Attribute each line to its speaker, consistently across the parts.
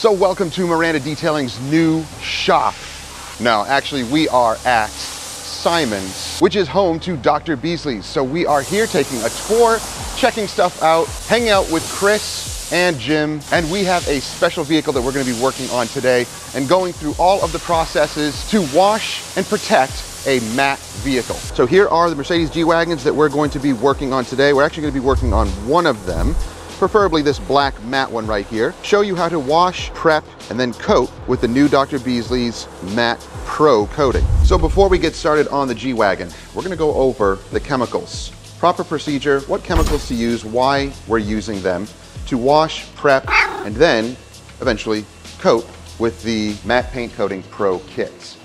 Speaker 1: So welcome to Miranda Detailing's new shop. Now, actually, we are at Simon's, which is home to Dr. Beasley's. So we are here taking a tour, checking stuff out, hanging out with Chris and Jim, and we have a special vehicle that we're gonna be working on today and going through all of the processes to wash and protect a matte vehicle. So here are the Mercedes G-Wagons that we're going to be working on today. We're actually gonna be working on one of them preferably this black matte one right here, show you how to wash, prep, and then coat with the new Dr. Beasley's Matte Pro coating. So before we get started on the G-Wagon, we're gonna go over the chemicals. Proper procedure, what chemicals to use, why we're using them, to wash, prep, and then eventually coat with the Matte Paint Coating Pro kits.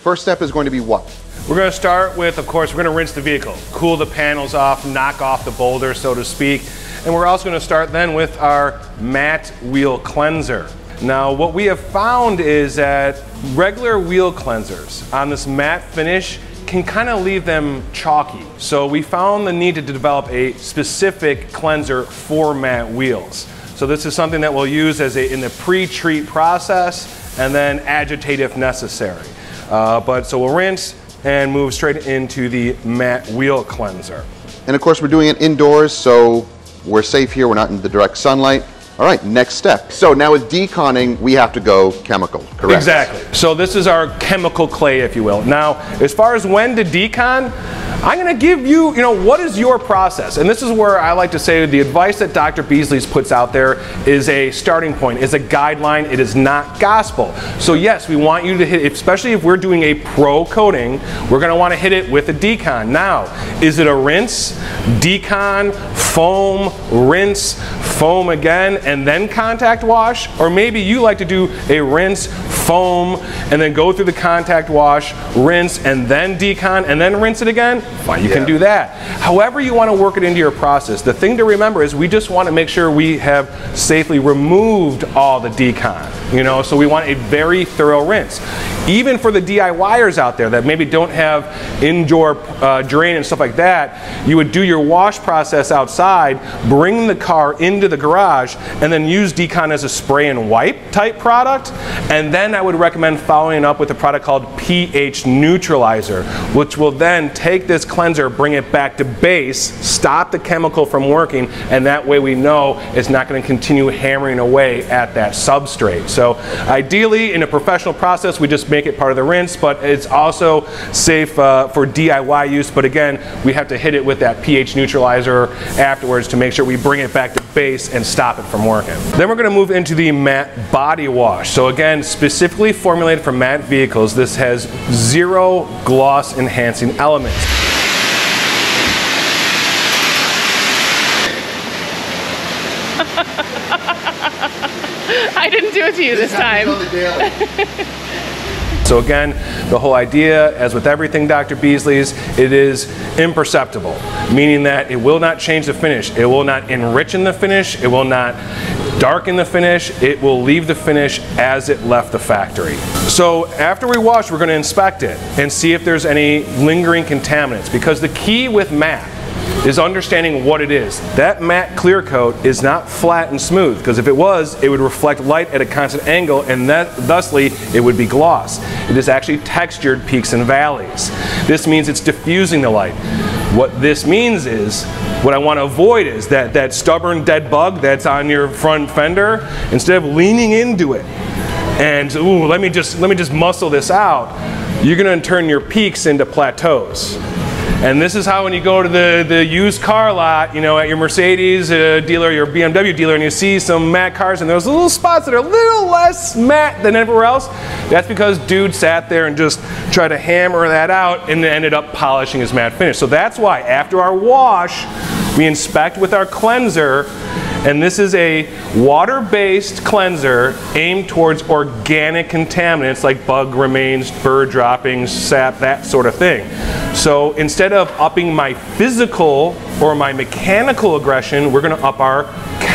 Speaker 1: First step is going to be what?
Speaker 2: We're going to start with, of course, we're going to rinse the vehicle, cool the panels off, knock off the boulder, so to speak. And we're also going to start then with our matte wheel cleanser. Now, what we have found is that regular wheel cleansers on this matte finish can kind of leave them chalky. So we found the need to develop a specific cleanser for matte wheels. So this is something that we'll use as a, in the pre-treat process and then agitate if necessary. Uh, but so we'll rinse and move straight into the matte wheel cleanser.
Speaker 1: And of course, we're doing it indoors, so we're safe here. We're not in the direct sunlight. All right, next step. So now with deconning, we have to go chemical, correct?
Speaker 2: Exactly. So this is our chemical clay, if you will. Now, as far as when to decon, I'm going to give you, you know, what is your process? And this is where I like to say the advice that Dr. Beasley's puts out there is a starting point, is a guideline. It is not gospel. So yes, we want you to hit, especially if we're doing a pro coating, we're going to want to hit it with a decon. Now, is it a rinse, decon, foam, rinse, foam again, and then contact wash? Or maybe you like to do a rinse, foam, and then go through the contact wash, rinse, and then decon, and then rinse it again? Fine, you yeah. can do that. However you want to work it into your process. The thing to remember is we just want to make sure we have safely removed all the decon. You know, so we want a very thorough rinse. Even for the DIYers out there that maybe don't have indoor uh, drain and stuff like that, you would do your wash process outside, bring the car into the garage, and then use decon as a spray and wipe type product. And then I would recommend following up with a product called pH neutralizer, which will then take this cleanser, bring it back to base, stop the chemical from working, and that way we know it's not going to continue hammering away at that substrate. So ideally, in a professional process, we just make it part of the rinse, but it's also safe uh, for DIY use. But again, we have to hit it with that pH neutralizer afterwards to make sure we bring it back to base and stop it from working. Then we're going to move into the matte body wash. So again, specifically formulated for matte vehicles, this has zero gloss enhancing elements.
Speaker 3: I didn't do it to you this time.
Speaker 2: So again, the whole idea, as with everything Dr. Beasley's, it is imperceptible, meaning that it will not change the finish. It will not enrich in the finish. It will not darken the finish. It will leave the finish as it left the factory. So after we wash, we're going to inspect it and see if there's any lingering contaminants because the key with matte is understanding what it is. That matte clear coat is not flat and smooth because if it was, it would reflect light at a constant angle and that, thusly it would be gloss. It is actually textured peaks and valleys. This means it's diffusing the light. What this means is, what I want to avoid is that, that stubborn dead bug that's on your front fender, instead of leaning into it and ooh, let me just let me just muscle this out, you're gonna turn your peaks into plateaus. And this is how when you go to the, the used car lot, you know, at your Mercedes uh, dealer, your BMW dealer, and you see some matte cars and there's little spots that are a little less matte than everywhere else, that's because dude sat there and just tried to hammer that out and ended up polishing his matte finish. So that's why after our wash, we inspect with our cleanser and this is a water-based cleanser aimed towards organic contaminants like bug remains, bird droppings, sap, that sort of thing. So instead of upping my physical or my mechanical aggression, we're going to up our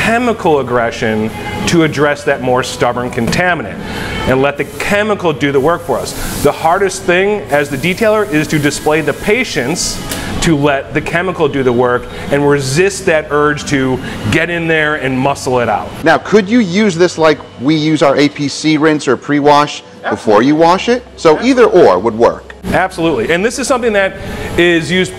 Speaker 2: chemical aggression to address that more stubborn contaminant and let the chemical do the work for us. The hardest thing as the detailer is to display the patience to let the chemical do the work and resist that urge to get in there and muscle it out.
Speaker 1: Now, could you use this like we use our APC rinse or pre-wash before you wash it? So either or would work.
Speaker 2: Absolutely. And this is something that is used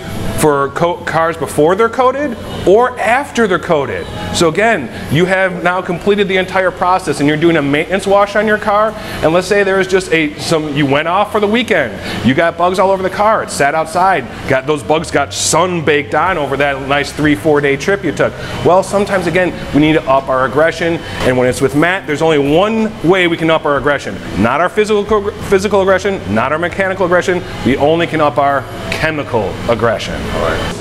Speaker 2: for cars before they're coated or after they're coated. So again, you have now completed the entire process and you're doing a maintenance wash on your car and let's say there was just a some you went off for the weekend. You got bugs all over the car. It sat outside. Got those bugs got sun baked on over that nice 3-4 day trip you took. Well, sometimes again, we need to up our aggression and when it's with matte, there's only one way we can up our aggression. Not our physical physical aggression, not our mechanical aggression. We only can up our chemical aggression.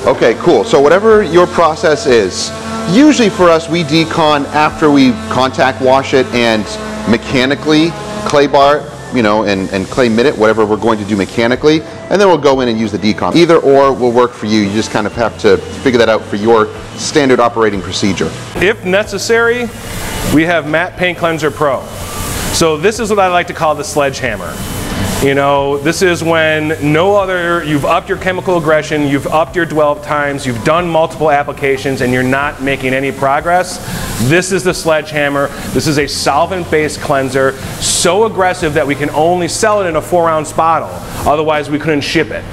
Speaker 1: Okay, cool. So whatever your process is, usually for us we decon after we contact wash it and mechanically clay bar, you know, and, and clay mitt it, whatever we're going to do mechanically, and then we'll go in and use the decon. Either or will work for you. You just kind of have to figure that out for your standard operating procedure.
Speaker 2: If necessary, we have Matte Paint Cleanser Pro. So this is what I like to call the sledgehammer. You know, this is when no other, you've upped your chemical aggression, you've upped your dwell times, you've done multiple applications and you're not making any progress. This is the sledgehammer. This is a solvent-based cleanser, so aggressive that we can only sell it in a four ounce bottle. Otherwise we couldn't ship it.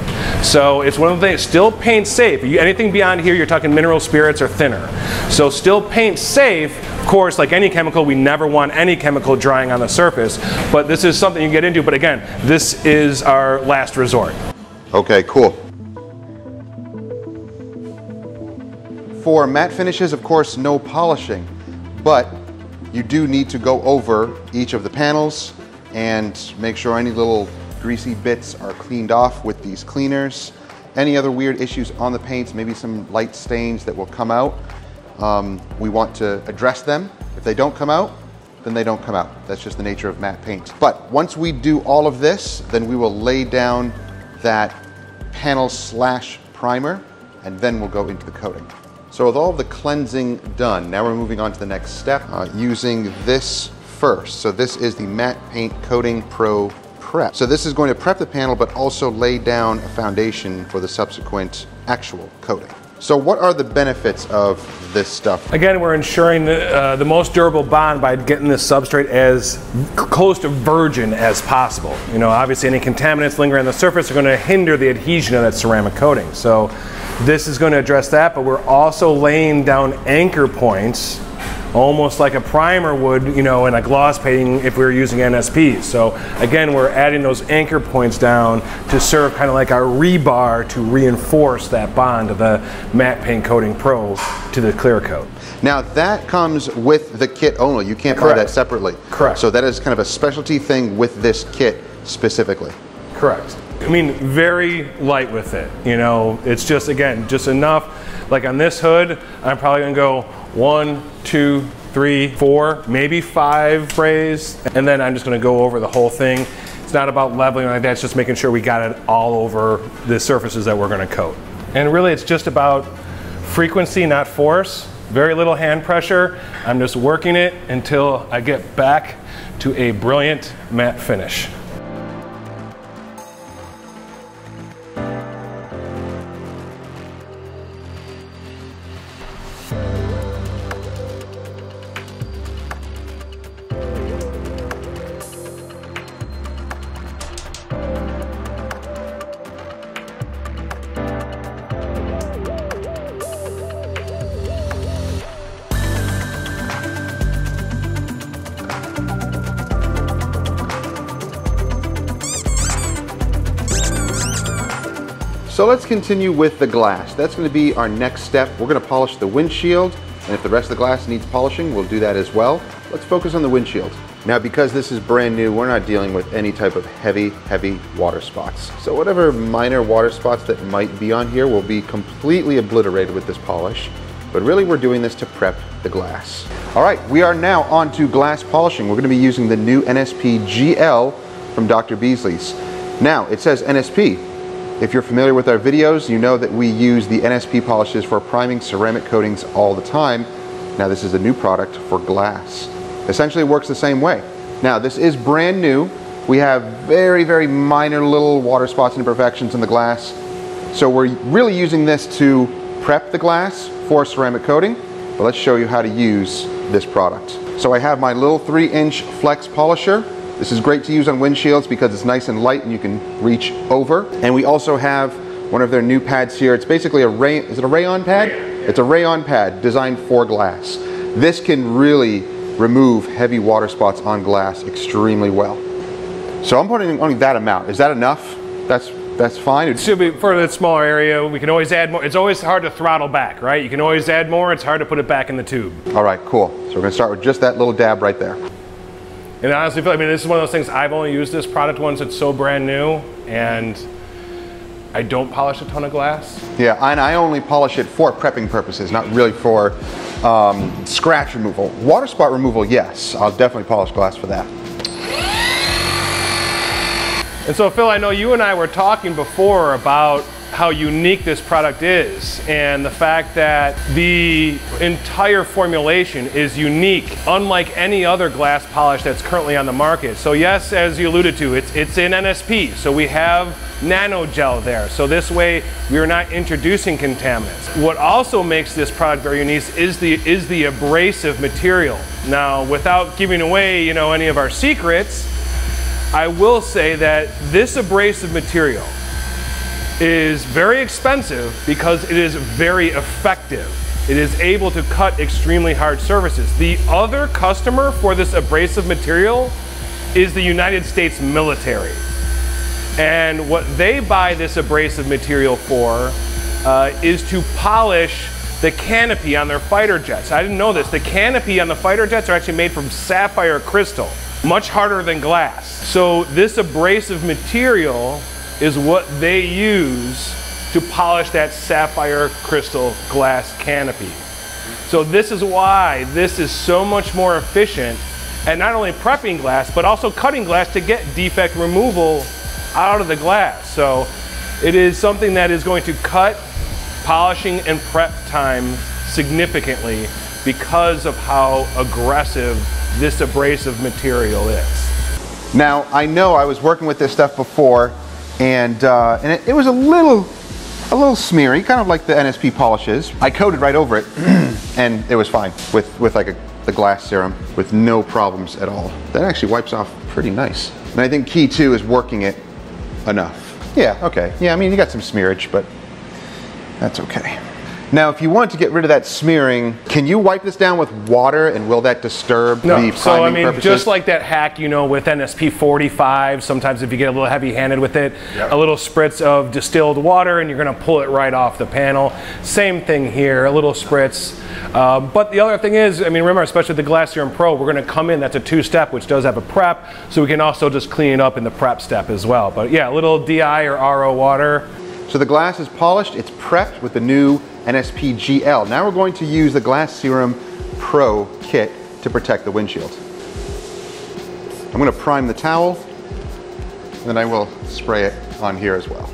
Speaker 2: So it's one of the things, still paint safe. Anything beyond here, you're talking mineral spirits or thinner. So still paint safe. Of course, like any chemical, we never want any chemical drying on the surface, but this is something you get into. But again, this is our last resort.
Speaker 1: Okay, cool. For matte finishes, of course, no polishing, but you do need to go over each of the panels and make sure any little greasy bits are cleaned off with these cleaners. Any other weird issues on the paints, maybe some light stains that will come out, um, we want to address them. If they don't come out, then they don't come out. That's just the nature of matte paint. But once we do all of this, then we will lay down that panel slash primer, and then we'll go into the coating. So with all of the cleansing done, now we're moving on to the next step, uh, using this first. So this is the Matte Paint Coating Pro prep. So this is going to prep the panel, but also lay down a foundation for the subsequent actual coating. So what are the benefits of this stuff?
Speaker 2: Again, we're ensuring the, uh, the most durable bond by getting this substrate as close to virgin as possible. You know, obviously any contaminants lingering on the surface are going to hinder the adhesion of that ceramic coating. So this is going to address that, but we're also laying down anchor points almost like a primer would, you know, in a gloss painting if we were using NSPs. So again, we're adding those anchor points down to serve kind of like our rebar to reinforce that bond of the matte paint coating pro to the clear coat.
Speaker 1: Now that comes with the kit only. You can't
Speaker 2: Correct.
Speaker 1: buy that separately.
Speaker 2: Correct.
Speaker 1: So that is kind of a specialty thing with this kit specifically.
Speaker 2: Correct. I mean, very light with it. You know, it's just, again, just enough. Like on this hood, I'm probably gonna go one, two, three, four, maybe five sprays, and then I'm just gonna go over the whole thing. It's not about leveling like that, it's just making sure we got it all over the surfaces that we're gonna coat. And really it's just about frequency, not force. Very little hand pressure. I'm just working it until I get back to a brilliant matte finish.
Speaker 1: Continue with the glass. That's gonna be our next step. We're gonna polish the windshield, and if the rest of the glass needs polishing, we'll do that as well. Let's focus on the windshield. Now, because this is brand new, we're not dealing with any type of heavy, heavy water spots. So whatever minor water spots that might be on here will be completely obliterated with this polish. But really, we're doing this to prep the glass. All right, we are now on to glass polishing. We're gonna be using the new NSP GL from Dr. Beasley's. Now, it says NSP, if you're familiar with our videos, you know that we use the NSP polishes for priming ceramic coatings all the time. Now this is a new product for glass. Essentially it works the same way. Now this is brand new. We have very, very minor little water spots and imperfections in the glass. So we're really using this to prep the glass for ceramic coating, but let's show you how to use this product. So I have my little three inch flex polisher. This is great to use on windshields because it's nice and light and you can reach over. And we also have one of their new pads here. It's basically a ray, is it a rayon pad? It's a rayon pad designed for glass. This can really remove heavy water spots on glass extremely well. So I'm putting only that amount. Is that enough? That's that's fine.
Speaker 2: It should be for that smaller area. We can always add more. It's always hard to throttle back, right? You can always add more. It's hard to put it back in the tube.
Speaker 1: All right, cool. So we're gonna start with just that little dab right there.
Speaker 2: And honestly, I mean, this is one of those things. I've only used this product once. It's so brand new, and I don't polish a ton of glass.
Speaker 1: Yeah, and I only polish it for prepping purposes, not really for um, scratch removal. Water spot removal, yes. I'll definitely polish glass for that.
Speaker 2: And so, Phil, I know you and I were talking before about how unique this product is and the fact that the entire formulation is unique, unlike any other glass polish that's currently on the market. So yes, as you alluded to, it's, it's in NSP. So we have nano gel there. So this way we are not introducing contaminants. What also makes this product very unique is the, is the abrasive material. Now, without giving away, you know, any of our secrets, I will say that this abrasive material is very expensive because it is very effective. It is able to cut extremely hard surfaces. The other customer for this abrasive material is the United States military. And what they buy this abrasive material for uh, is to polish the canopy on their fighter jets. I didn't know this. The canopy on the fighter jets are actually made from sapphire crystal, much harder than glass. So this abrasive material is what they use to polish that sapphire crystal glass canopy. So this is why this is so much more efficient at not only prepping glass, but also cutting glass to get defect removal out of the glass. So it is something that is going to cut polishing and prep time significantly because of how aggressive this abrasive material is.
Speaker 1: Now, I know I was working with this stuff before and, uh, and it, it, was a little, a little smeary, kind of like the NSP polishes. I coated right over it, and it was fine with, with like a, the glass serum with no problems at all. That actually wipes off pretty nice. And I think key two is working it enough. Yeah, okay. Yeah, I mean, you got some smearage, but that's okay. Now, if you want to get rid of that smearing, can you wipe this down with water and will that disturb
Speaker 2: no.
Speaker 1: the priming
Speaker 2: So, I mean,
Speaker 1: purposes?
Speaker 2: just like that hack, you know, with NSP 45, sometimes if you get a little heavy handed with it, yep. a little spritz of distilled water and you're going to pull it right off the panel. Same thing here, a little spritz. Uh, but the other thing is, I mean, remember, especially with the Glass Serum Pro, we're going to come in, that's a two step, which does have a prep, so we can also just clean it up in the prep step as well. But yeah, a little DI or RO water.
Speaker 1: So the glass is polished, it's prepped with the new NSP GL. Now we're going to use the Glass Serum Pro kit to protect the windshield. I'm going to prime the towel, and then I will spray it on here as well.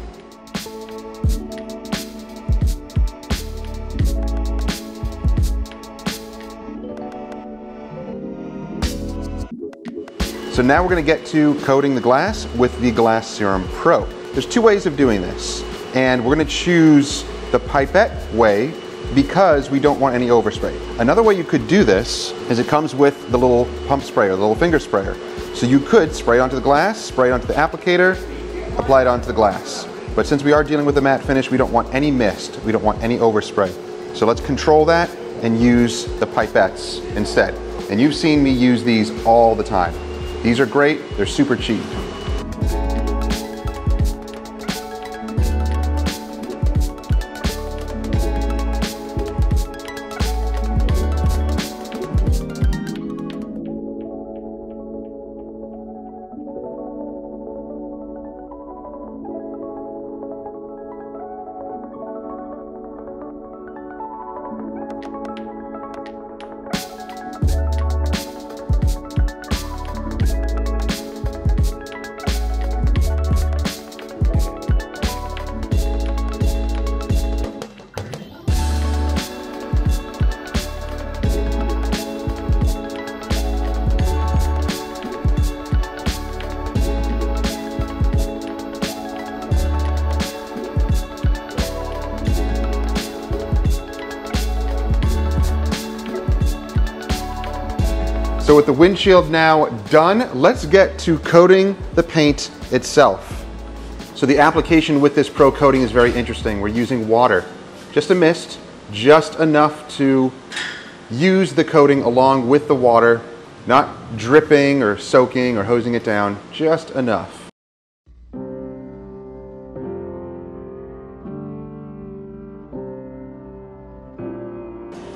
Speaker 1: So now we're going to get to coating the glass with the Glass Serum Pro. There's two ways of doing this, and we're going to choose the pipette way because we don't want any overspray. Another way you could do this is it comes with the little pump sprayer, the little finger sprayer. So you could spray it onto the glass, spray it onto the applicator, apply it onto the glass. But since we are dealing with a matte finish, we don't want any mist. We don't want any overspray. So let's control that and use the pipettes instead. And you've seen me use these all the time. These are great, they're super cheap. Windshield now done, let's get to coating the paint itself. So the application with this pro coating is very interesting. We're using water, just a mist, just enough to use the coating along with the water, not dripping or soaking or hosing it down, just enough.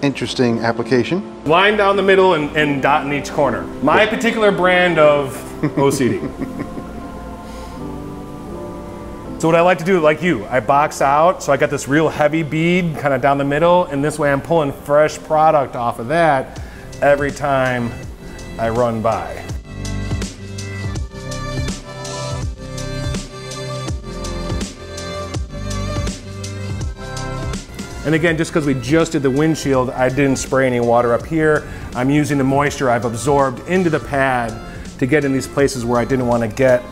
Speaker 1: Interesting application.
Speaker 2: Line down the middle and, and dot in each corner. My particular brand of OCD. so what I like to do, like you, I box out, so I got this real heavy bead kind of down the middle, and this way I'm pulling fresh product off of that every time I run by. And again, just because we just did the windshield, I didn't spray any water up here. I'm using the moisture I've absorbed into the pad to get in these places where I didn't want to get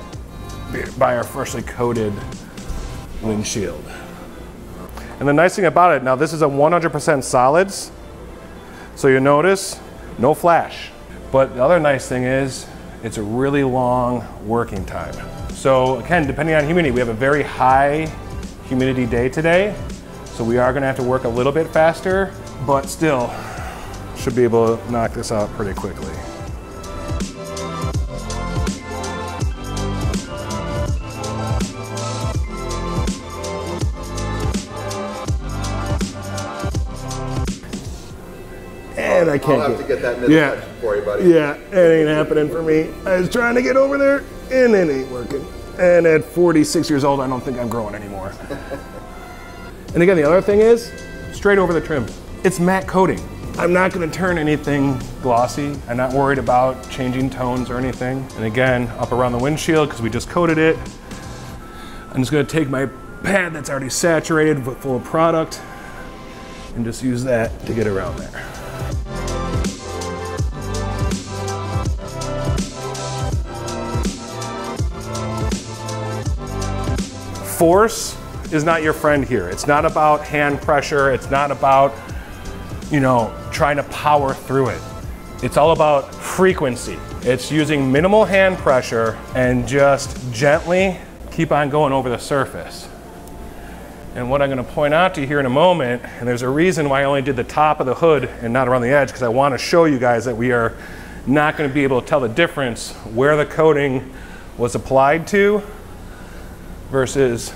Speaker 2: by our freshly coated windshield. And the nice thing about it, now this is a 100% solids, so you notice no flash. But the other nice thing is it's a really long working time. So again, depending on humidity, we have a very high humidity day today. So we are gonna have to work a little bit faster, but still should be able to knock this out pretty quickly. And I can't
Speaker 1: I'll have
Speaker 2: get,
Speaker 1: to get that middle
Speaker 2: Yeah.
Speaker 1: section for you, buddy.
Speaker 2: yeah, it ain't happening for me. I was trying to get over there and it ain't working. And at 46 years old, I don't think I'm growing anymore. and again, the other thing is straight over the trim. It's matte coating. I'm not gonna turn anything glossy. I'm not worried about changing tones or anything. And again, up around the windshield, because we just coated it, I'm just gonna take my pad that's already saturated full of product and just use that to get around there. force is not your friend here. It's not about hand pressure. It's not about, you know, trying to power through it. It's all about frequency. It's using minimal hand pressure and just gently keep on going over the surface. And what I'm going to point out to you here in a moment, and there's a reason why I only did the top of the hood and not around the edge, because I want to show you guys that we are not going to be able to tell the difference where the coating was applied to versus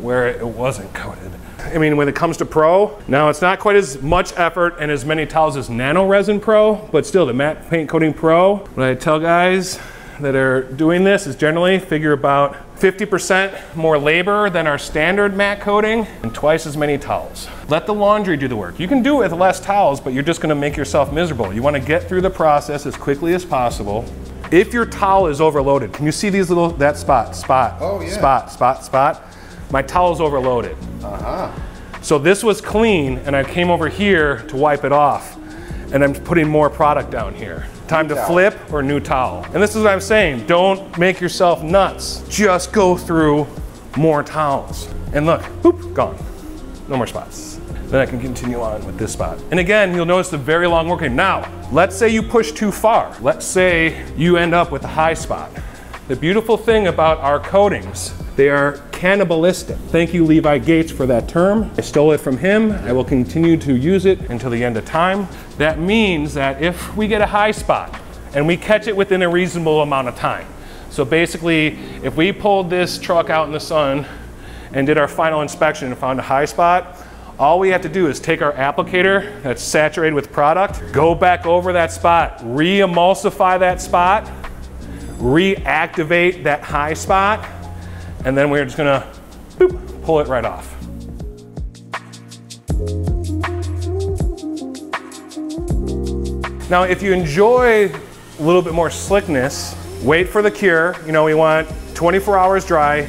Speaker 2: where it wasn't coated. I mean, when it comes to Pro, now it's not quite as much effort and as many towels as Nano Resin Pro, but still the matte paint coating Pro, what I tell guys that are doing this is generally figure about 50% more labor than our standard matte coating and twice as many towels. Let the laundry do the work. You can do it with less towels, but you're just gonna make yourself miserable. You wanna get through the process as quickly as possible. If your towel is overloaded, can you see these little, that spot, spot,
Speaker 1: Oh, yeah.
Speaker 2: spot, spot, spot? My towel's overloaded.
Speaker 1: Uh-huh.
Speaker 2: So this was clean and I came over here to wipe it off and I'm putting more product down here. Time to
Speaker 1: towel.
Speaker 2: flip or new towel. And this is what I'm saying, don't make yourself nuts. Just go through more towels. And look, whoop, gone. No more spots. Then I can continue on with this spot. And again, you'll notice the very long working. Now, let's say you push too far. Let's say you end up with a high spot. The beautiful thing about our coatings, they are cannibalistic. Thank you, Levi Gates, for that term. I stole it from him. I will continue to use it until the end of time. That means that if we get a high spot and we catch it within a reasonable amount of time, so basically, if we pulled this truck out in the sun and did our final inspection and found a high spot, all we have to do is take our applicator that's saturated with product, go back over that spot, re-emulsify that spot, reactivate that high spot, and then we're just gonna boop, pull it right off. Now, if you enjoy a little bit more slickness, wait for the cure. You know, we want 24 hours dry.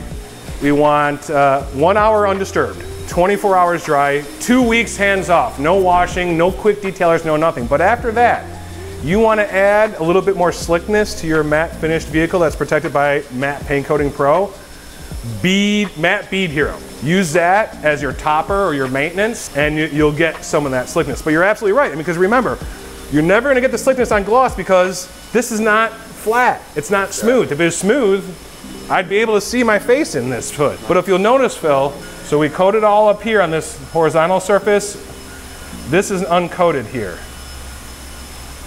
Speaker 2: We want uh, one hour undisturbed, 24 hours dry, two weeks hands off, no washing, no quick detailers, no nothing. But after that, you want to add a little bit more slickness to your matte finished vehicle that's protected by Matte Paint Coating Pro. Bead, Matte Bead Hero. Use that as your topper or your maintenance, and you, you'll get some of that slickness. But you're absolutely right, because remember, you're never going to get the slickness on gloss because This is not flat. It's not smooth. If it was smooth, I'd be able to see my face in this hood. But if you'll notice, Phil, so we coated all up here on this horizontal surface. This is uncoated here.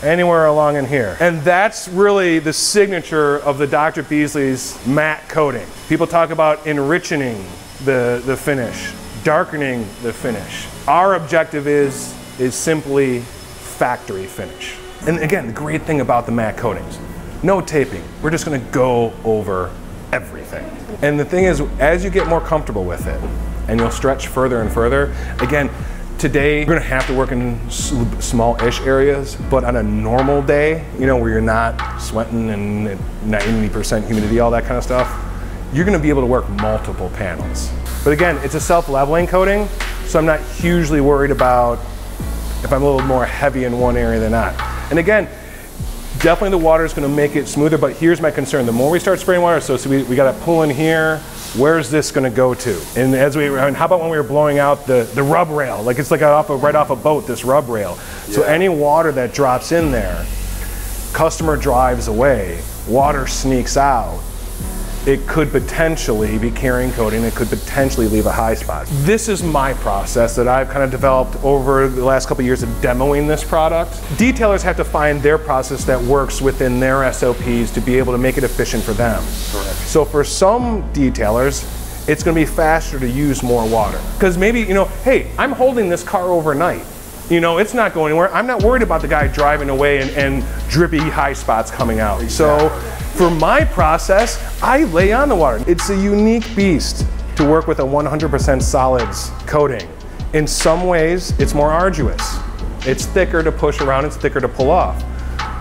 Speaker 2: Anywhere along in here. And that's really the signature of the Dr. Beasley's matte coating. People talk about enriching the, the finish, darkening the finish. Our objective is, is simply factory finish. And again, the great thing about the matte coatings, no taping. We're just gonna go over everything. And the thing is, as you get more comfortable with it, and you'll stretch further and further, again, today you're gonna have to work in small-ish areas, but on a normal day, you know, where you're not sweating and 90% humidity, all that kind of stuff, you're gonna be able to work multiple panels. But again, it's a self-leveling coating, so I'm not hugely worried about if I'm a little more heavy in one area than not. And again, definitely the water is to make it smoother, but here's my concern. The more we start spraying water, so, so we, we got to pull in here, where's this going to go to? And as we, mean, how about when we were blowing out the, the rub rail? Like it's like off a, right off a boat, this rub rail. Yeah. So any water that drops in there, customer drives away, water sneaks out, it could potentially be carrying coating, it could potentially leave a high spot. This is my process that I've kind of developed over the last couple of years of demoing this product. Detailers have to find their process that works within their SOPs to be able to make it efficient for them. Correct. So for some detailers, it's gonna be faster to use more water. Because maybe, you know, hey, I'm holding this car overnight. You know, it's not going anywhere. I'm not worried about the guy driving away and, and drippy high spots coming out. Exactly. So for my process, I lay on the water. It's a unique beast to work with a 100% solids coating. In some ways, it's more arduous. It's thicker to push around, it's thicker to pull off.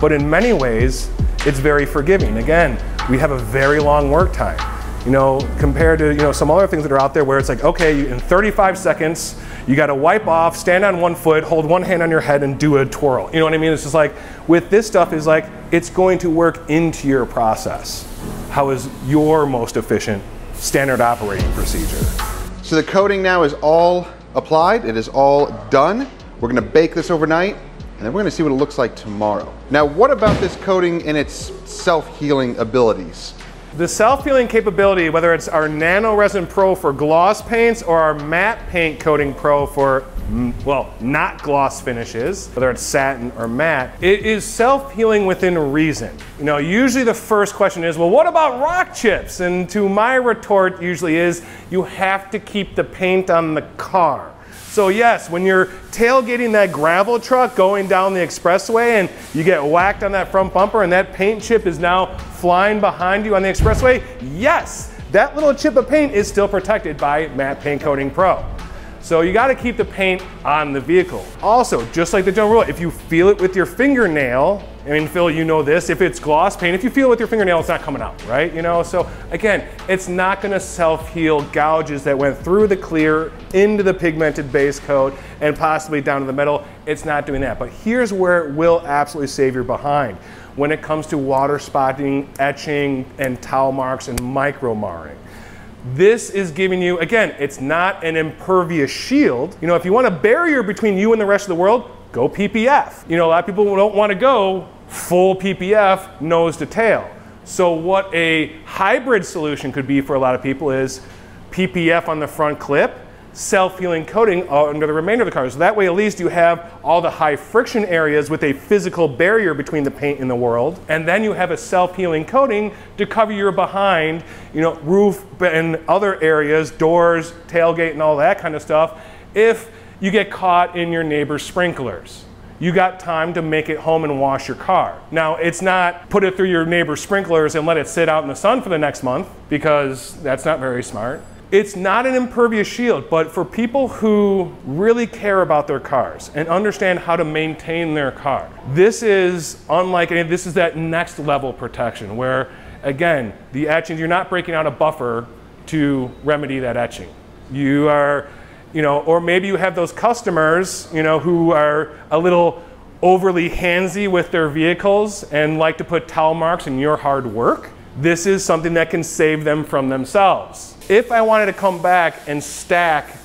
Speaker 2: But in many ways, it's very forgiving. Again, we have a very long work time. You know, compared to you know some other things that are out there where it's like, okay, in 35 seconds, you got to wipe off, stand on one foot, hold one hand on your head, and do a twirl. You know what I mean? It's just like with this stuff is like it's going to work into your process. How is your most efficient standard operating procedure?
Speaker 1: So the coating now is all applied. It is all done. We're going to bake this overnight and then we're gonna see what it looks like tomorrow. Now, what about this coating and its self-healing abilities?
Speaker 2: The self-healing capability, whether it's our Nano Resin Pro for gloss paints or our matte paint coating pro for, mm, well, not gloss finishes, whether it's satin or matte, it is self-healing within reason. You know, usually the first question is, well, what about rock chips? And to my retort usually is, you have to keep the paint on the car. So yes, when you're tailgating that gravel truck going down the expressway and you get whacked on that front bumper and that paint chip is now flying behind you on the expressway, yes, that little chip of paint is still protected by Matte Paint Coating Pro. So you gotta keep the paint on the vehicle. Also, just like the general rule, if you feel it with your fingernail, I mean, Phil, you know this, if it's gloss paint, if you feel it with your fingernail, it's not coming out, right? You know, so again, it's not gonna self-heal gouges that went through the clear into the pigmented base coat and possibly down to the metal. It's not doing that. But here's where it will absolutely save your behind when it comes to water spotting, etching, and towel marks and micro marring. This is giving you, again, it's not an impervious shield. You know, if you want a barrier between you and the rest of the world, go PPF. You know, a lot of people don't want to go full PPF nose to tail. So what a hybrid solution could be for a lot of people is PPF on the front clip self-healing coating uh, under the remainder of the car. So that way at least you have all the high friction areas with a physical barrier between the paint and the world. And then you have a self-healing coating to cover your behind, you know, roof and other areas, doors, tailgate and all that kind of stuff. If you get caught in your neighbor's sprinklers you got time to make it home and wash your car. Now, it's not put it through your neighbor's sprinklers and let it sit out in the sun for the next month because that's not very smart. It's not an impervious shield, but for people who really care about their cars and understand how to maintain their car, this is unlike any, this is that next level protection where, again, the etching, you're not breaking out a buffer to remedy that etching. You are, you know, or maybe you have those customers, you know, who are a little overly handsy with their vehicles and like to put towel marks in your hard work. This is something that can save them from themselves. If I wanted to come back and stack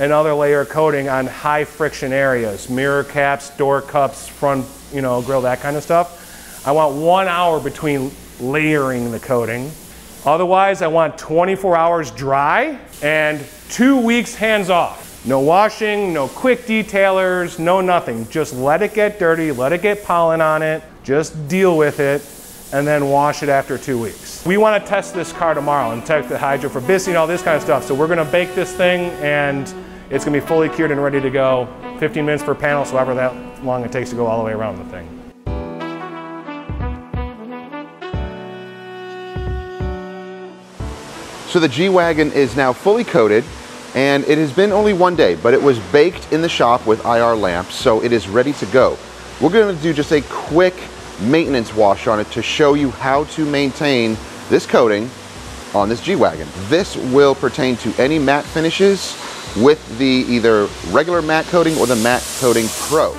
Speaker 2: another layer of coating on high friction areas, mirror caps, door cups, front, you know, grill, that kind of stuff, I want one hour between layering the coating. Otherwise, I want 24 hours dry and two weeks hands off. No washing, no quick detailers, no nothing. Just let it get dirty, let it get pollen on it, just deal with it, and then wash it after two weeks. We want to test this car tomorrow and check the hydrophobicity and all this kind of stuff. So we're going to bake this thing and it's going to be fully cured and ready to go. 15 minutes per panel, so however that long it takes to go all the way around the thing.
Speaker 1: So the G-Wagon is now fully coated and it has been only one day, but it was baked in the shop with IR lamps, so it is ready to go. We're gonna do just a quick maintenance wash on it to show you how to maintain this coating on this G-Wagon. This will pertain to any matte finishes with the either regular matte coating or the matte coating pro.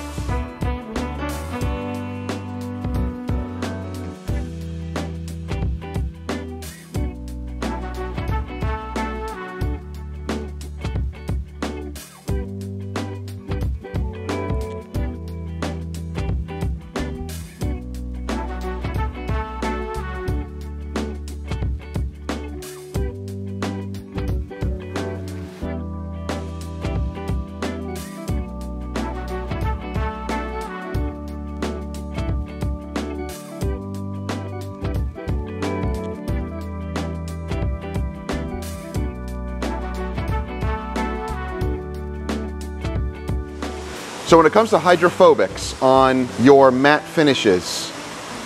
Speaker 1: So when it comes to hydrophobics on your matte finishes,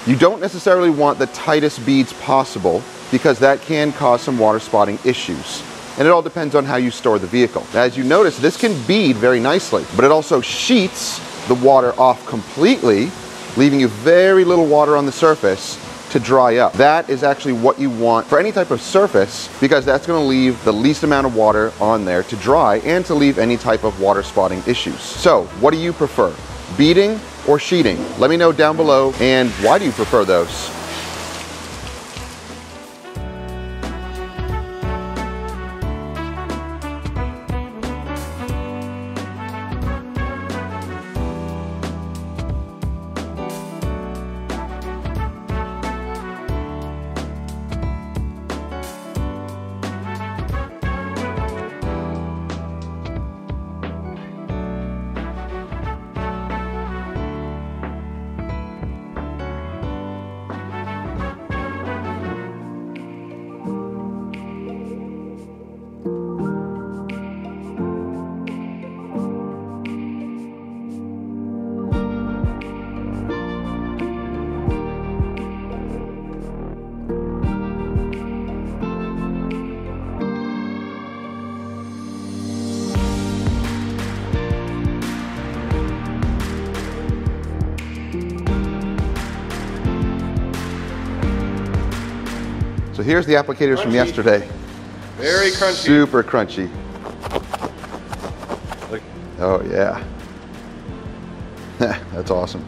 Speaker 1: you don't necessarily want the tightest beads possible because that can cause some water spotting issues. And it all depends on how you store the vehicle. As you notice, this can bead very nicely, but it also sheets the water off completely, leaving you very little water on the surface to dry up. That is actually what you want for any type of surface because that's gonna leave the least amount of water on there to dry and to leave any type of water spotting issues. So what do you prefer? Beading or sheeting? Let me know down below and why do you prefer those? Here's the applicators from yesterday.
Speaker 2: Very crunchy.
Speaker 1: Super crunchy.
Speaker 2: Look.
Speaker 1: Oh yeah. That's awesome.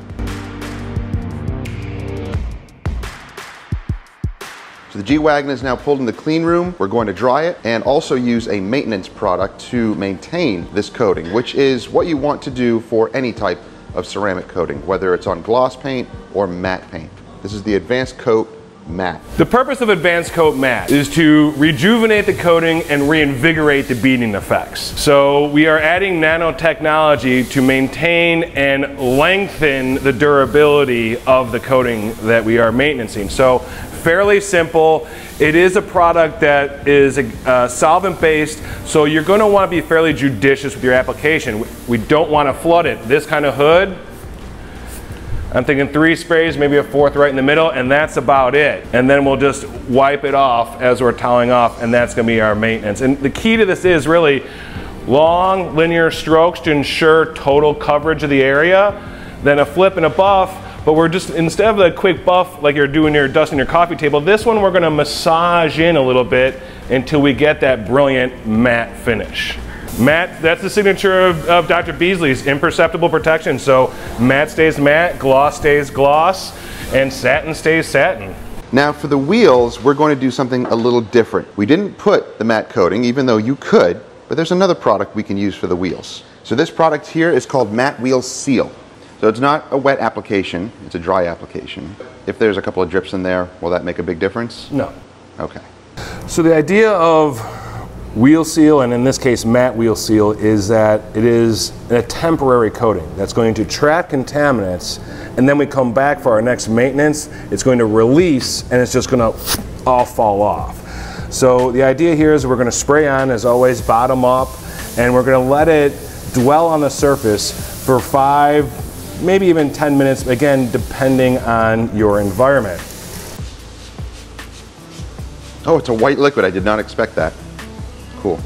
Speaker 1: So the G-Wagon is now pulled in the clean room. We're going to dry it and also use a maintenance product to maintain this coating, which is what you want to do for any type of ceramic coating, whether it's on gloss paint or matte paint. This is the Advanced Coat Matte.
Speaker 2: The purpose of Advanced Coat Matte is to rejuvenate the coating and reinvigorate the beading effects. So we are adding nanotechnology to maintain and lengthen the durability of the coating that we are maintaining. So fairly simple. It is a product that is uh, solvent based, so you're going to want to be fairly judicious with your application. We don't want to flood it. This kind of hood, I'm thinking three sprays, maybe a fourth right in the middle, and that's about it. And then we'll just wipe it off as we're toweling off, and that's gonna be our maintenance. And the key to this is really long linear strokes to ensure total coverage of the area, then a flip and a buff, but we're just, instead of a quick buff like you're doing your dusting your coffee table, this one we're gonna massage in a little bit until we get that brilliant matte finish. Matte, that's the signature of, of, Dr. Beasley's imperceptible protection. So matte stays matte, gloss stays gloss, and satin stays satin.
Speaker 1: Now for the wheels, we're going to do something a little different. We didn't put the matte coating, even though you could, but there's another product we can use for the wheels. So this product here is called Matte Wheel Seal. So it's not a wet application, it's a dry application. If there's a couple of drips in there, will that make a big difference?
Speaker 2: No.
Speaker 1: Okay.
Speaker 2: So the idea of wheel seal, and in this case matte wheel seal, is that it is a temporary coating that's going to trap contaminants, and then we come back for our next maintenance, it's going to release, and it's just going to all fall off. So the idea here is we're going to spray on, as always, bottom up, and we're going to let it dwell on the surface for five, maybe even 10 minutes, again, depending on your environment.
Speaker 1: Oh, it's a white liquid. I did not expect that. Cool.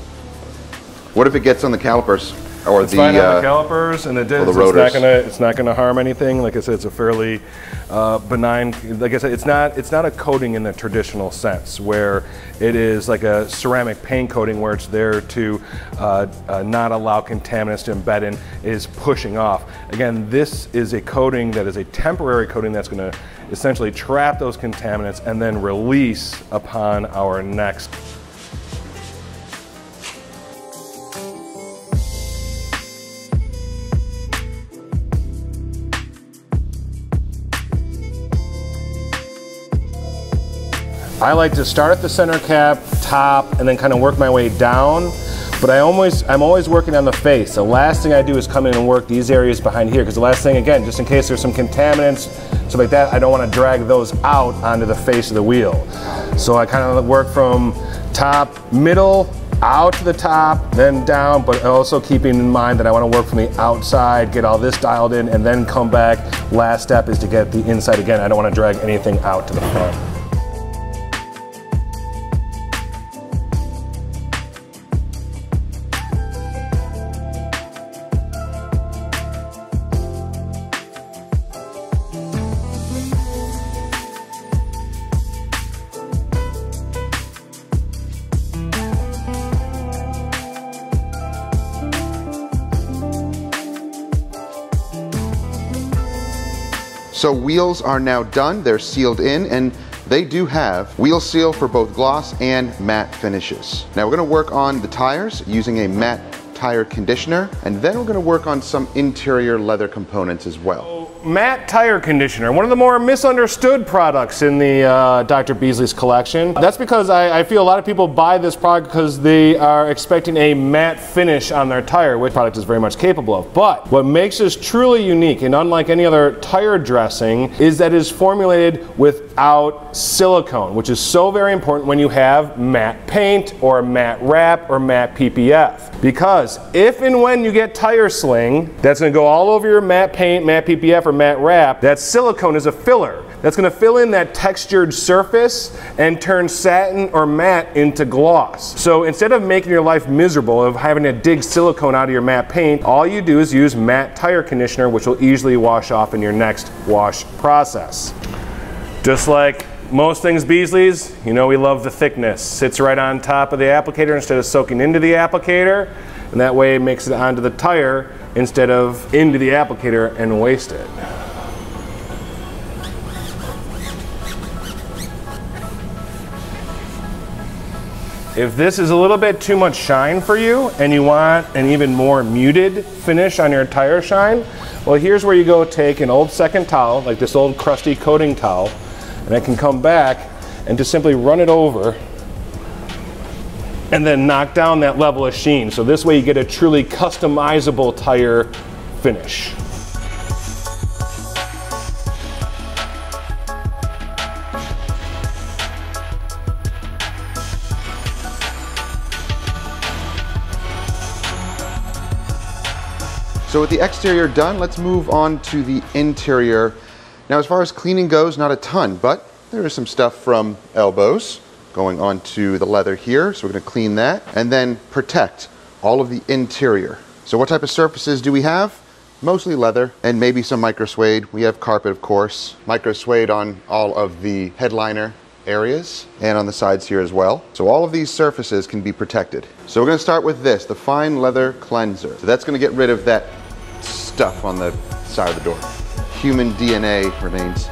Speaker 1: What if it gets on the calipers or
Speaker 2: It's
Speaker 1: the?
Speaker 2: fine on
Speaker 1: uh,
Speaker 2: the calipers and the discs.
Speaker 1: the
Speaker 2: it's not gonna it's not gonna harm anything. Like I said, it's a fairly uh, benign. Like I said, it's not it's not a coating in the traditional sense where it is like a ceramic paint coating where it's there to uh, uh, not allow contaminants to embed in. It is pushing off. Again, this is a coating that is a temporary coating that's going to essentially trap those contaminants and then release upon our next I like to start at the center cap, top, and then kind of work my way down. But I always, I'm always working on the face. The last thing I do is come in and work these areas behind here, because the last thing, again, just in case there's some contaminants, stuff like that, I don't want to drag those out onto the face of the wheel. So I kind of work from top, middle, out to the top, then down, but also keeping in mind that I want to work from the outside, get all this dialed in, and then come back. Last step is to get the inside again. I don't want to drag anything out to the front.
Speaker 1: So wheels are now done, they're sealed in, and they do have wheel seal for both gloss and matte finishes. Now we're gonna work on the tires using a matte tire conditioner, and then we're gonna work on some interior leather components as well.
Speaker 2: Matte Tire Conditioner, one of the more misunderstood products in the uh, Dr. Beasley's collection. That's because I, I feel a lot of people buy this product because they are expecting a matte finish on their tire, which product is very much capable of. But what makes this truly unique and unlike any other tire dressing is that it is formulated without silicone, which is so very important when you have matte paint or matte wrap or matte PPF. Because if and when you get tire sling, that's going to go all over your matte paint, matte PPF, or matte wrap, that silicone is a filler. That's going to fill in that textured surface and turn satin or matte into gloss. So instead of making your life miserable of having to dig silicone out of your matte paint, all you do is use matte tire conditioner, which will easily wash off in your next wash process. Just like most things Beasley's, you know we love the thickness. Sits right on top of the applicator instead of soaking into the applicator, and that way it makes it onto the tire instead of into the applicator and waste it. If this is a little bit too much shine for you and you want an even more muted finish on your tire shine, well here's where you go take an old second towel, like this old crusty coating towel, and I can come back and just simply run it over and then knock down that level of sheen. So this way you get a truly customizable tire finish.
Speaker 1: So with the exterior done, let's move on to the interior. Now as far as cleaning goes, not a ton, but there is some stuff from elbows going onto the leather here. So we're gonna clean that and then protect all of the interior. So what type of surfaces do we have? Mostly leather and maybe some micro suede. We have carpet, of course. Micro suede on all of the headliner areas and on the sides here as well. So all of these surfaces can be protected. So we're gonna start with this, the fine leather cleanser. So that's gonna get rid of that stuff on the side of the door. Human DNA remains.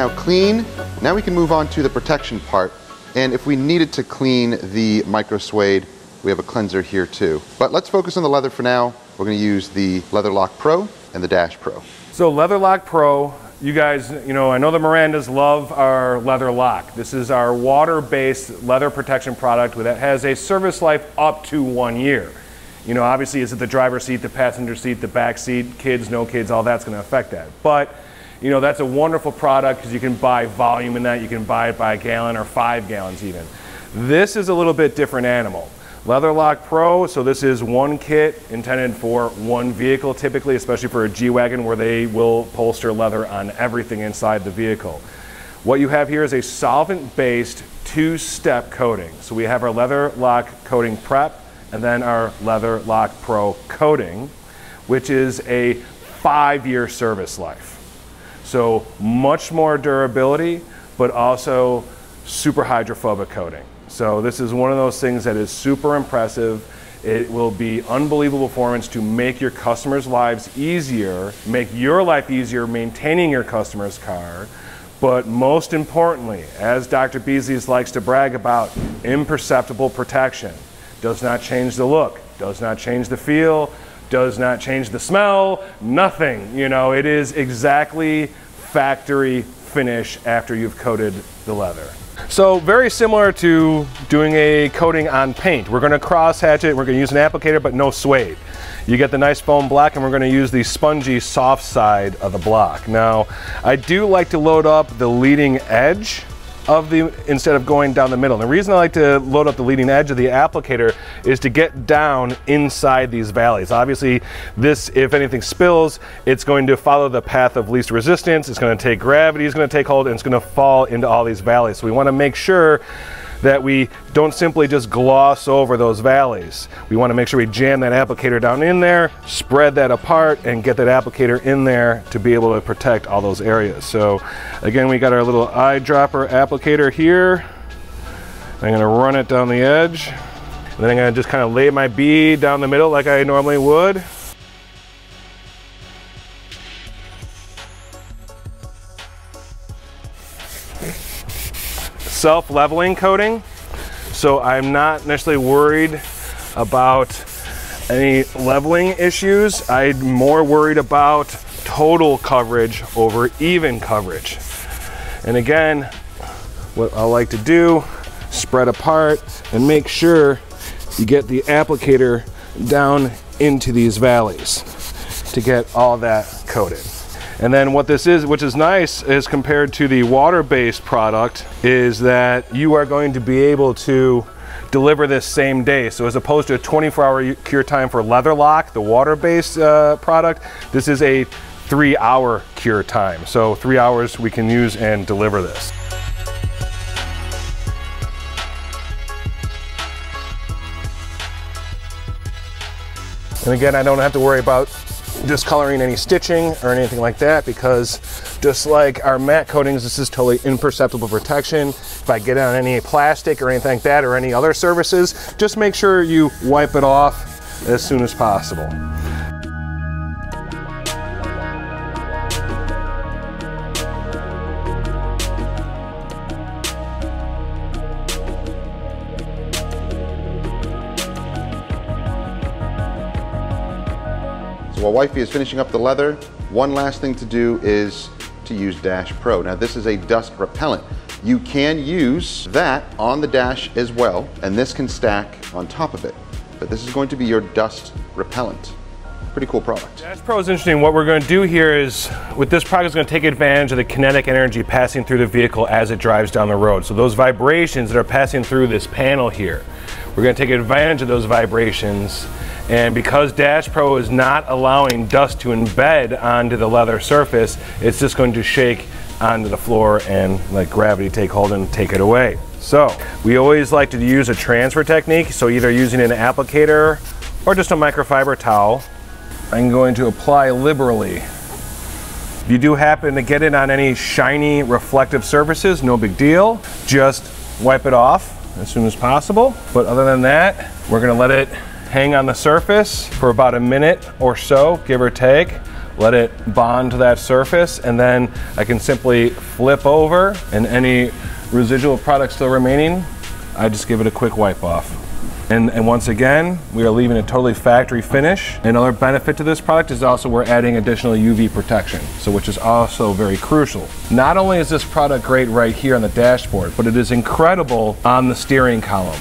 Speaker 1: Now clean. Now we can move on to the protection part. And if we needed to clean the micro suede, we have a cleanser here too. But let's focus on the leather for now. We're gonna use the Leather Lock Pro and the Dash Pro.
Speaker 2: So Leather Lock Pro, you guys, you know, I know the Mirandas love our leather lock. This is our water-based leather protection product that has a service life up to one year. You know, obviously, is it the driver's seat, the passenger seat, the back seat, kids, no kids, all that's going to affect that. But, you know, that's a wonderful product because you can buy volume in that. You can buy it by a gallon or five gallons even. This is a little bit different animal. Leather Lock Pro, so this is one kit intended for one vehicle typically, especially for a G-Wagon where they will upholster leather on everything inside the vehicle. What you have here is a solvent-based two-step coating. So we have our Leather Lock Coating Prep and then our Leather Lock Pro Coating, which is a five-year service life. So much more durability, but also super hydrophobic coating. So this is one of those things that is super impressive. It will be unbelievable performance to make your customers' lives easier, make your life easier maintaining your customer's car, but most importantly, as Dr. Beasley's likes to brag about, imperceptible protection. Does not change the look, does not change the feel, does not change the smell, nothing. You know, it is exactly factory finish after you've coated the leather. So very similar to doing a coating on paint. We're gonna cross hatch it, we're gonna use an applicator, but no suede. You get the nice foam black and we're gonna use the spongy soft side of the block. Now, I do like to load up the leading edge of the, instead of going down the middle. The reason I like to load up the leading edge of the applicator is to get down inside these valleys. Obviously, this, if anything spills, it's going to follow the path of least resistance. It's gonna take gravity, it's gonna take hold, and it's gonna fall into all these valleys. So we wanna make sure that we don't simply just gloss over those valleys. We want to make sure we jam that applicator down in there, spread that apart, and get that applicator in there to be able to protect all those areas. So again, we got our little eyedropper applicator here. I'm gonna run it down the edge. And then I'm gonna just kind of lay my bead down the middle like I normally would. Self-leveling coating. So I'm not necessarily worried about any leveling issues. I'm more worried about total coverage over even coverage. And again, what I like to do, spread apart and make sure you get the applicator down into these valleys to get all that coated. And then what this is, which is nice is compared to the water-based product, is that you are going to be able to deliver this same day. So as opposed to a 24 hour cure time for leather lock, the water-based uh, product, this is a three hour cure time. So three hours we can use and deliver this. And again, I don't have to worry about discoloring any stitching or anything like that because just like our matte coatings, this is totally imperceptible protection. If I get on any plastic or anything like that or any other surfaces, just make sure you wipe it off as soon as possible.
Speaker 1: While wifey is finishing up the leather, one last thing to do is to use Dash Pro. Now this is a dust repellent. You can use that on the dash as well, and this can stack on top of it. But this is going to be your dust repellent. Pretty cool product.
Speaker 2: Dash Pro is interesting. What we're going to do here is, with this product, is going to take advantage of the kinetic energy passing through the vehicle as it drives down the road. So those vibrations that are passing through this panel here, we're going to take advantage of those vibrations and because Dash Pro is not allowing dust to embed onto the leather surface, it's just going to shake onto the floor and let gravity take hold and take it away. So we always like to use a transfer technique. So either using an applicator or just a microfiber towel. I'm going to apply liberally. If you do happen to get it on any shiny reflective surfaces, no big deal. Just wipe it off as soon as possible. But other than that, we're gonna let it hang on the surface for about a minute or so, give or take. let it bond to that surface, and then I can simply flip over and any residual product still remaining, I just give it a quick wipe off. And, and, once again, we are leaving a totally factory finish. Another benefit to this product is also we're adding additional UV protection, so which is also very crucial. Not only is this product great right here on the dashboard, but it is incredible on the steering column.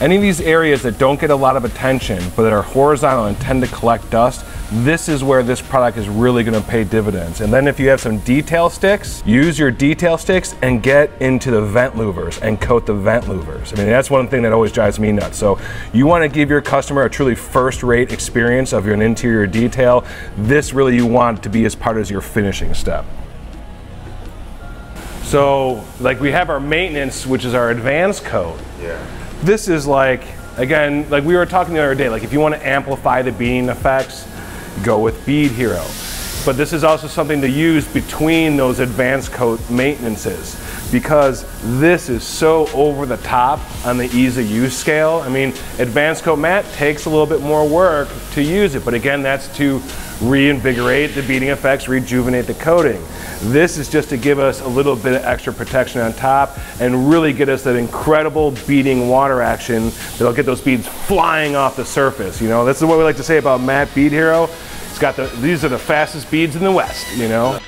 Speaker 2: Any of these areas that don't get a lot of attention, but that are horizontal and tend to collect dust, this is where this product is really gonna pay dividends. And then if you have some detail sticks, use your detail sticks and get into the vent louvers and coat the vent louvers. I mean, that's one thing that always drives me nuts. So you wanna give your customer a truly first-rate experience of your interior detail. This really you want to be as part of your finishing step. So like we have our maintenance, which is our advanced coat.
Speaker 1: Yeah.
Speaker 2: This is like, again, like we were talking the other day, like if you want to amplify the beading effects, go with Bead Hero. But this is also something to use between those advanced coat maintenances because this is so over the top on the ease of use scale. I mean, advanced coat matte takes a little bit more work to use it, but again, that's to reinvigorate the beading effects, rejuvenate the coating. This is just to give us a little bit of extra protection on top and really get us that incredible beading water action that'll get those beads flying off the surface. You know, that's what we like to say about Matte Bead Hero. It's got the, these are the fastest beads in the West, you know.